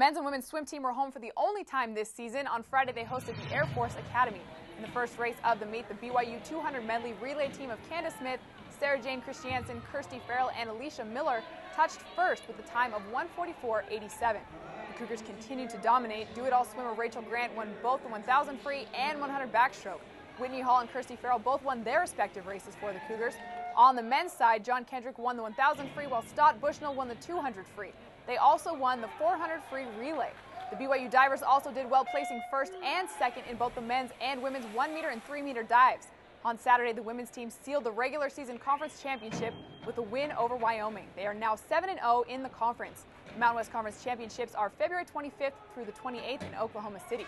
men's and women's swim team were home for the only time this season. On Friday, they hosted the Air Force Academy. In the first race of the meet, the BYU 200 medley relay team of Candace Smith, Sarah Jane Christiansen, Kirsty Farrell, and Alicia Miller touched first with a time of 144.87. The Cougars continued to dominate. Do-it-all swimmer Rachel Grant won both the 1,000 free and 100 backstroke. Whitney Hall and Kirsty Farrell both won their respective races for the Cougars. On the men's side, John Kendrick won the 1,000 free while Stott Bushnell won the 200 free. They also won the 400 free relay. The BYU divers also did well, placing first and second in both the men's and women's 1 meter and 3 meter dives. On Saturday, the women's team sealed the regular season conference championship with a win over Wyoming. They are now 7 0 in the conference. The Mountain West Conference championships are February 25th through the 28th in Oklahoma City.